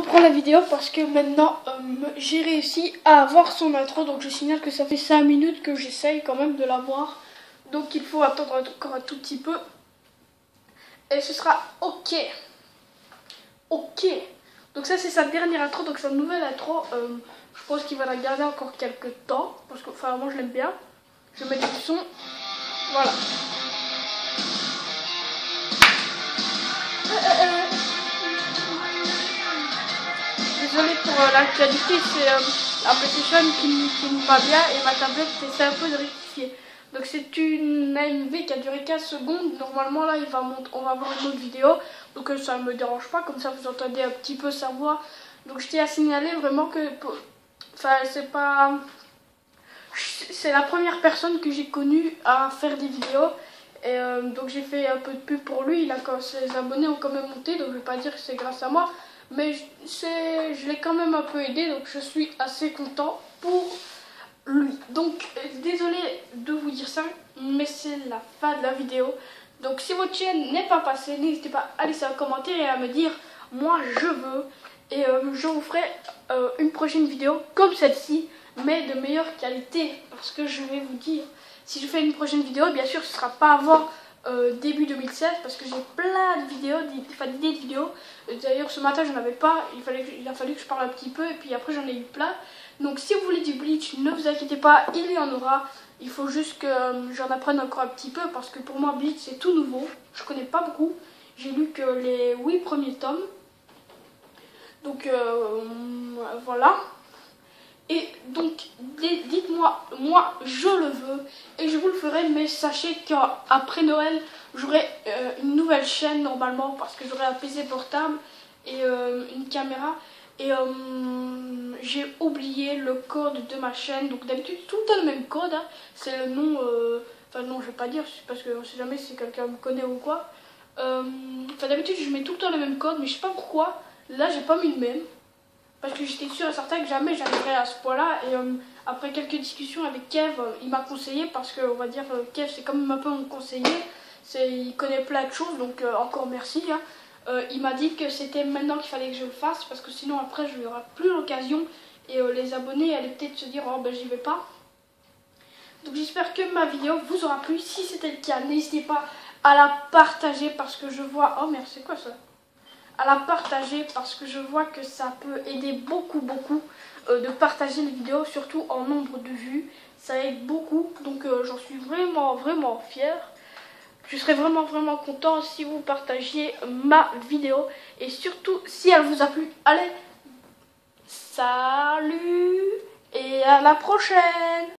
reprends la vidéo parce que maintenant euh, j'ai réussi à avoir son intro. Donc je signale que ça fait 5 minutes que j'essaye quand même de l'avoir. Donc il faut attendre encore un tout petit peu. Et ce sera ok. Ok. Donc ça c'est sa dernière intro, donc sa nouvelle intro. Euh, je pense qu'il va la garder encore quelques temps. Parce que enfin moi je l'aime bien. Je mettre du son. Voilà. Désolé pour euh, la qualité, c'est euh, la PlayStation qui, ne va bien et ma tablette essaie un peu de rectifier. Donc c'est une AMV qui a duré 15 secondes. Normalement là il va on va voir une autre vidéo. Donc euh, ça ne me dérange pas, comme ça vous entendez un petit peu sa voix. Donc je tiens à signaler vraiment que enfin c'est pas c'est la première personne que j'ai connue à faire des vidéos. Et donc j'ai fait un peu de pub pour lui, il a, ses abonnés ont quand même monté, donc je vais pas dire que c'est grâce à moi, mais je l'ai quand même un peu aidé, donc je suis assez content pour lui. Donc, désolé de vous dire ça, mais c'est la fin de la vidéo. Donc, si votre chaîne n'est pas passée, n'hésitez pas à laisser un commentaire et à me dire, moi je veux. Et euh, je vous ferai euh, une prochaine vidéo comme celle-ci, mais de meilleure qualité. Parce que je vais vous dire, si je fais une prochaine vidéo, bien sûr, ce ne sera pas avant euh, début 2016 parce que j'ai plein de vidéos, d'idées de vidéos. D'ailleurs ce matin j'en avais pas, il, a fallu que je parle un petit peu et puis après j'en ai eu plein. Donc si vous voulez du bleach, ne vous inquiétez pas, il y en aura. Il faut juste que euh, j'en apprenne encore un petit peu parce que pour moi bleach c'est tout nouveau. Je connais pas beaucoup. J'ai lu que les 8 premiers tomes. Donc euh, voilà. Et donc, dites-moi, moi, je le veux et je vous le ferai, mais sachez qu'après Noël, j'aurai euh, une nouvelle chaîne normalement parce que j'aurai un PC portable et euh, une caméra. Et euh, j'ai oublié le code de ma chaîne. Donc d'habitude, tout temps le même code. Hein. C'est le nom, enfin non, je vais pas dire parce que on sait jamais si quelqu'un me connaît ou quoi. Enfin d'habitude, je mets tout le temps le même code, mais je sais pas pourquoi. Là, j'ai pas mis le même. Parce que j'étais sûre et certain que jamais j'arriverais à ce point-là. Et euh, après quelques discussions avec Kev, euh, il m'a conseillé parce que, on va dire, euh, Kev c'est quand même un peu mon conseiller. Il connaît plein de choses, donc encore merci. Hein. il m'a dit que c'était maintenant qu'il fallait que je le fasse parce que sinon après je n'aurai plus l'occasion. Et les abonnés allaient peut-être se dire, oh ben j'y vais pas. Donc j'espère que ma vidéo vous aura plu. Si c'était le cas, n'hésitez pas à la partager parce que je vois... Oh merde, c'est quoi ça? À la partager parce que je vois que ça peut aider beaucoup beaucoup euh, de partager les vidéos surtout en nombre de vues. Ça aide beaucoup donc euh, j'en suis vraiment vraiment fière. Je serais vraiment vraiment content si vous partagiez ma vidéo. Et surtout si elle vous a plu allez salut et à la prochaine